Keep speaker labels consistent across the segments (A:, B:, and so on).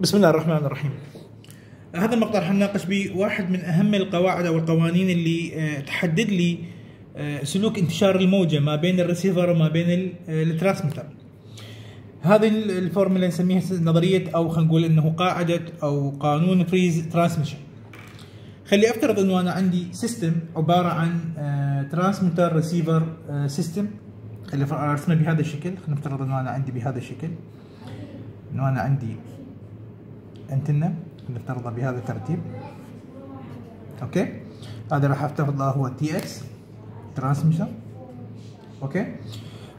A: بسم الله الرحمن الرحيم. هذا المقطع راح نناقش به واحد من أهم القواعد أو القوانين اللي آه، تحدد لي آه، سلوك انتشار الموجة ما بين الريسيفر وما بين آه، ال transmitter. هذه ال- الفورمولا نسميها نظرية أو خلينا نقول إنه قاعدة أو قانون Friis transmission خلي أفترض إنه أنا عندي system عبارة عن transmitter receiver system خلي ارسمه بهذا الشكل. خلينا نفترض إنه أنا عندي بهذا الشكل. إنه أنا عندي أنتنا نفترضها بهذا الترتيب. okay؟ هذا راح افترضه هو TX transmission okay؟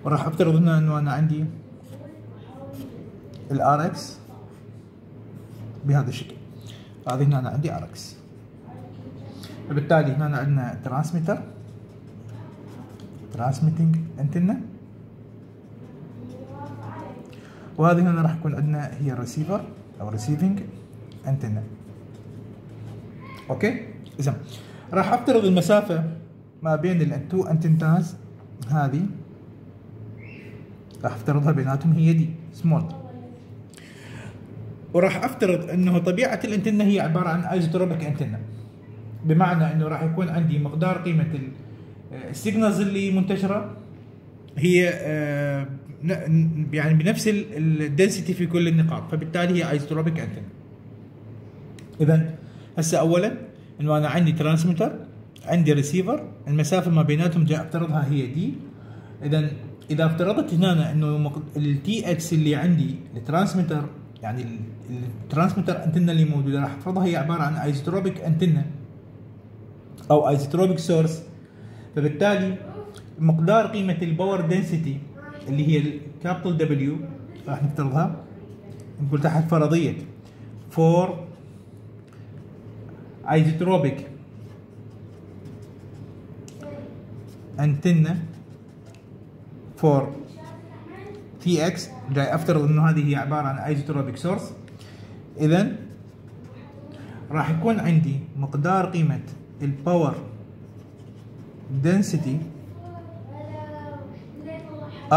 A: وراح أفترض هنا إنه أنا عندي ال RX بهذا الشكل. هذه هنا أنا عندي RX فبالتالي هنا عندنا transmitter transmitting antenna. وهذه هنا راح يكون عندنا هي الريسيفر أو receiving antenna okay؟ إذا راح أفترض المسافة ما بين ال two antennas هذه. راح أفترضها بيناتهم هي d small وراح أفترض إنه طبيعة الأنتنة هي عبارة عن isotropic antenna بمعنى إنه راح يكون عندي مقدار قيمة ال signals اللي منتشرة. هي آه، يعني بنفس ال density في كل النقاط. فبالتالي هي isotropic antenna اذا هسه اولا انه أنا عندي transmitter عندي ريسيفر المسافة ما بيناتهم جاي افترضها هي d اذا إذا افترضت هنا إنه ال TX اللي عندي ال transmitter يعني ال transmitter antenna اللي موجودة راح افترضها هي عبارة عن isotropic antenna أو isotropic source فبالتالي مقدار قيمة ال power density اللي هي ال capital W راح نفترضها نقول تحت فرضية. for isotropic antenna for TX جاي أفترض إنه هذه هي عبارة عن isotropic source اذا راح يكون عندي مقدار قيمة ال power density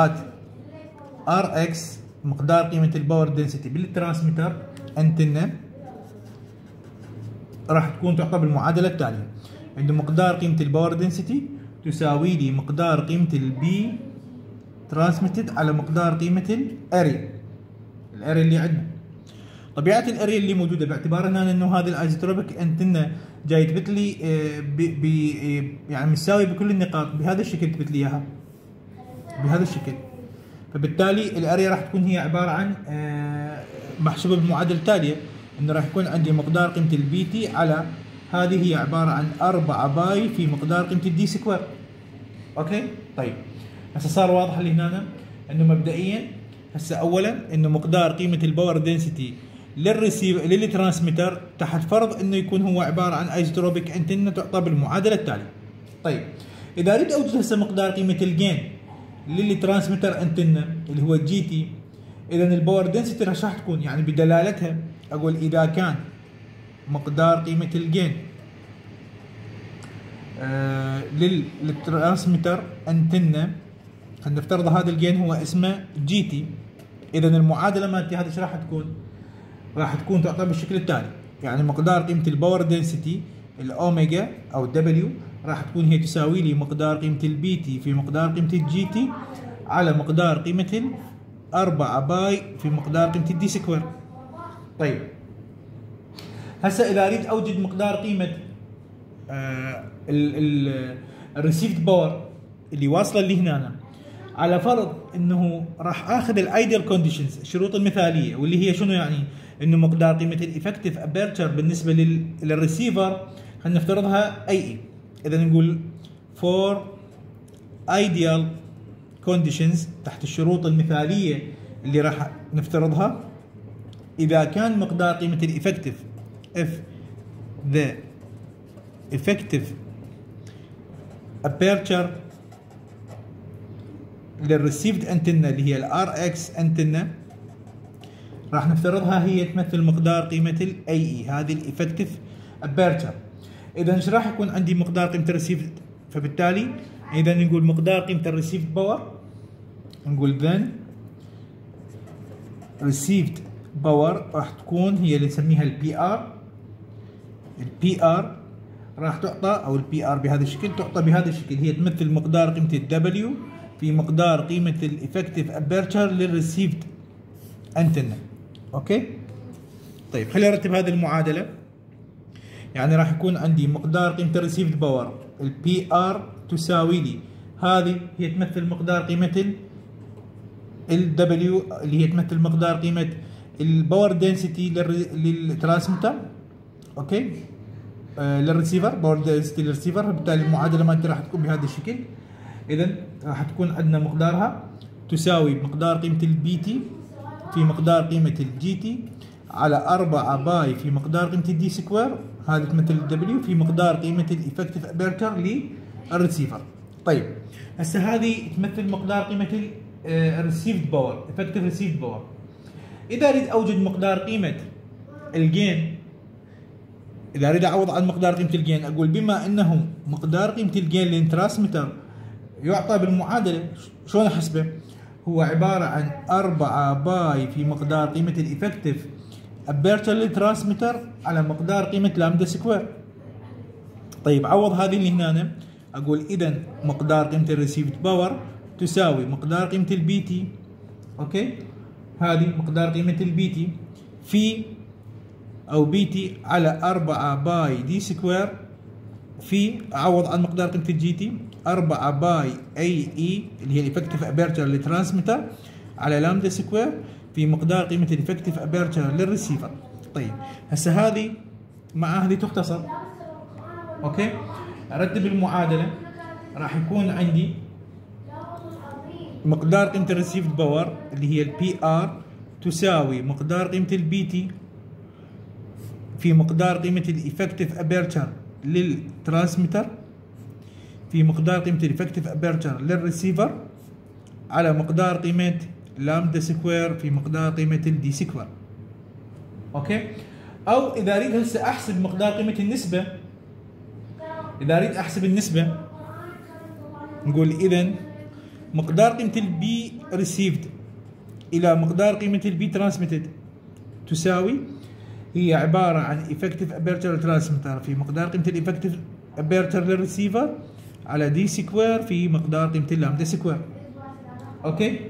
A: at RX مقدار قيمة ال power density بال transmitter antenna راح تكون تعطى بالمعادلة التالية. عنده مقدار قيمة ال power density تساوي لي مقدار قيمة ال P transmitted على مقدار قيمة ال area ال area اللي عندنا. طبيعة ال area اللي موجودة باعتبار ان إنه هذا ال isotropic antenna جاي يثبت لي آه، آه، يعني مساوي بكل النقاط بهذا الشكل تثبت لي إياها. بهذا الشكل. فبالتالي ال area راح تكون هي عبارة عن آه، محسوبة بالمعادله التاليه إنه راح يكون عندي مقدار قيمة ال PT على هذه هي عبارة عن 4 pi في مقدار قيمة ال d square okay؟ طيب. هسه صار واضح لي هنا إنه مبدئيا هسه اولا إنه مقدار قيمة ال power density لل receive لل transmitter تحت فرض إنه يكون هو عبارة عن isotropic antenna تعطى بالمعادلة التالية. طيب. إذا أريد أوجد هسه مقدار قيمة ال gain لل transmitter antenna اللي هو ال GT. اذا ال power density راح تكون يعني بدلالتها أقول إذا كان مقدار قيمة ال gain آه لل- لل transmitter antenna خلينا نفترض هذا ال gain هو اسمه GT. اذا المعادلة مالتي هذه إيش راح تكون؟ راح تكون تعطى بالشكل التالي. يعني مقدار قيمة ال power density ال omega أو ال W راح تكون هي تساوي لي مقدار قيمة ال PT في مقدار قيمة ال GT على مقدار قيمة ال 4 pi في مقدار قيمة ال D square طيب. هسه إذا أريد أوجد مقدار قيمة ال received power اللي واصلة لي هنا على فرض إنه راح آخذ ال ideal conditions الشروط المثالية واللي هي شنو يعني؟ إنه مقدار قيمة ال effective aperture بالنسبة لل- للريسيفر خلينا نفترضها؟ أي إي. إذا نقول for ideal conditions تحت الشروط المثالية اللي راح نفترضها. إذا كان مقدار قيمة ال effective of the effective aperture لل received antenna اللي هي ال RX antenna راح نفترضها هي تمثل مقدار قيمة ال Ae هذه ال effective aperture إذا إيش راح يكون عندي مقدار قيمة ال received فبالتالي إذا نقول مقدار قيمة ال received power نقول then received power راح تكون هي اللي نسميها ال PR ال PR راح تعطى أو ال PR بهذا الشكل تعطى بهذا الشكل. هي تمثل مقدار قيمة ال W في مقدار قيمة ال effective aperture لل received antenna okay؟ طيب خلينا نرتب هذه المعادلة. يعني راح يكون عندي مقدار قيمة ال received power ال PR تساوي لي. هذه هي تمثل مقدار قيمة ال W اللي هي تمثل مقدار قيمة ال power density لل transmitter okay؟ آه لل receiver power density لل receiver. بالتالي المعادلة مالتي راح تكون بهذا الشكل. اذا راح تكون عندنا مقدارها تساوي مقدار قيمة ال PT في مقدار قيمة ال GT على 4 pi في مقدار قيمة ال D square هذه تمثل ال W في مقدار قيمة ال effective aperture لل receiver طيب هسه هذه تمثل مقدار قيمة ال received power effective received power إذا أريد أوجد مقدار قيمة ال gain إذا أريد أعوض عن مقدار قيمة ال gain أقول بما أنه مقدار قيمة ال gain لل transmitter يعطى بالمعادلة شلون أحسبه؟ هو عبارة عن 4 pi في مقدار قيمة ال effective aperture لل transmitter على مقدار قيمة lambda square طيب عوض هذه اللي هنا أقول اذا مقدار قيمة ال received power تساوي مقدار قيمة ال PT. okay؟ هذه مقدار قيمة ال PT في أو PT على 4 pi D square. في اعوض عن مقدار قيمة ال GT 4 pi Ae اللي هي ال effective aperture لل transmitter على lambda square في مقدار قيمة ال effective aperture لل receiver طيب هسه هذه مع هذه تختصر. okay؟ أرتب المعادلة. راح يكون عندي مقدار قيمة ال received power اللي هي ال PR تساوي مقدار قيمة ال PT في مقدار قيمة ال effective aperture لل transmitter في مقدار قيمة ال effective aperture لل receiver على مقدار قيمة lambda square في مقدار قيمة ال D square. okay؟ أو إذا أريد هسه احسب مقدار قيمة النسبة؟ إذا أريد أحسب النسبة نقول اذا مقدار قيمة ال P received إلى مقدار قيمة ال P transmitted تساوي هي عبارة عن effective aperture transmitter في مقدار قيمة ال effective aperture لل receiver على D square في مقدار قيمة ال lambda square. okay؟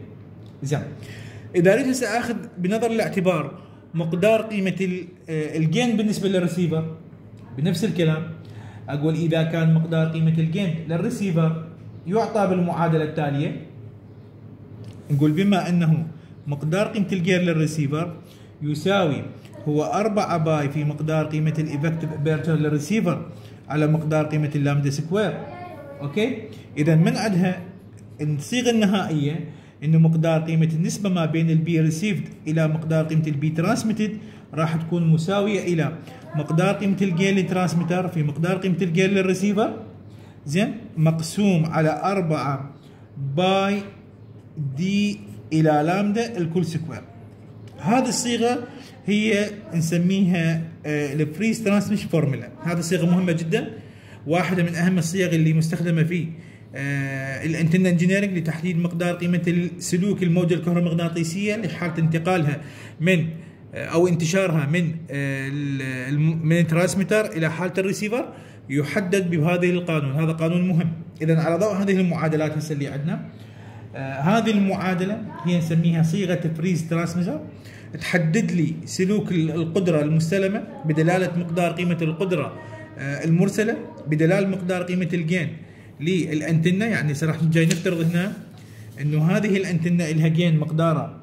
A: زين. إذا أريد هسه أخذ بنظر الاعتبار مقدار قيمة ال gain بالنسبة للريسيفر بنفس الكلام أقول إذا كان مقدار قيمة ال gain لل receiver يعطى بالمعادلة التالية نقول بما أنه مقدار قيمة ال gain لل receiver يساوي هو 4 pi في مقدار قيمة ال effective aperture لل receiver على مقدار قيمة ال lambda square okay؟ اذا من عندها الصيغه النهائية إنه مقدار قيمة النسبة ما بين ال P received إلى مقدار قيمة ال P transmitted راح تكون مساوية إلى مقدار قيمة ال gain لل transmitter في مقدار قيمة ال gain لل receiver زين؟ مقسوم على 4 pi D إلى لامدا الكل square هذه الصيغة هي نسميها ال Friis transmission formula. هذه صيغة مهمة جدا. واحدة من أهم الصيغ اللي مستخدمة في ال antenna engineering لتحديد مقدار قيمة سلوك الموجة الكهرومغناطيسية لحالة انتقالها من أو انتشارها من من ال transmitter إلى حالة الريسيفر يحدد بهذه القانون. هذا قانون مهم. اذا على ضوء هذه المعادلات هسه اللي عندنا هذه المعادلة هي نسميها صيغة Friis transmitter تحدد لي سلوك القدرة المستلمة بدلالة مقدار قيمة القدرة المرسلة بدلاله مقدار قيمة ال gain. للأنتنة يعني راح جاي نفترض هنا إنه هذه الأنتنة لها gain مقدارها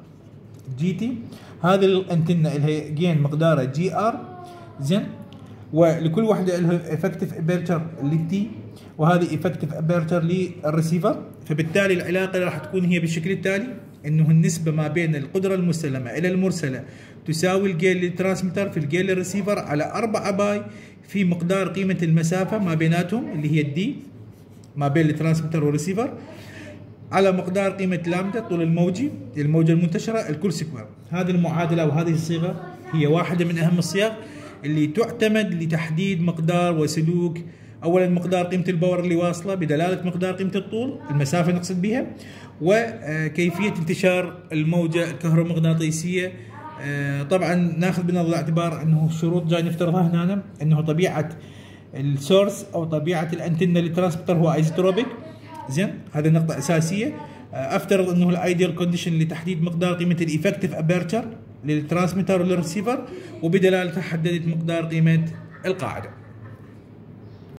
A: GT هذه الأنتنة لها gain مقدارها GR زين؟ ولكل واحدة لها effective aperture لل T وهذه effective aperture لل receiver فبالتالي العلاقة راح تكون هي بالشكل التالي إنه النسبة ما بين القدرة المستلمه إلى المرسلة تساوي الجين للترانسميتر في الجين للريسيفر على 4 pi في مقدار قيمة المسافة ما بيناتهم اللي هي ال D ما بين ال transmitter وال receiver على مقدار قيمة لامدا طول الموجي الموجة المنتشرة الكل square هذه المعادلة وهذه الصيغة هي واحدة من أهم الصيغ اللي تعتمد لتحديد مقدار وسلوك. أولا مقدار قيمة ال power اللي واصلة بدلالة مقدار قيمة الطول المسافة نقصد بها وكيفية انتشار الموجة الكهرومغناطيسية. آه، طبعا ناخذ بنظر الاعتبار أنه الشروط جاي نفترضها هنا أنه طبيعة ال source أو طبيعة الأنتنة اللي transmitter هو isotropic. زين هذه نقطة أساسية. آه، أفترض أنه ال ideal condition لتحديد مقدار قيمة ال effective aperture لل transmitter وال receiver وبدلالتها حددت مقدار قيمة القاعدة.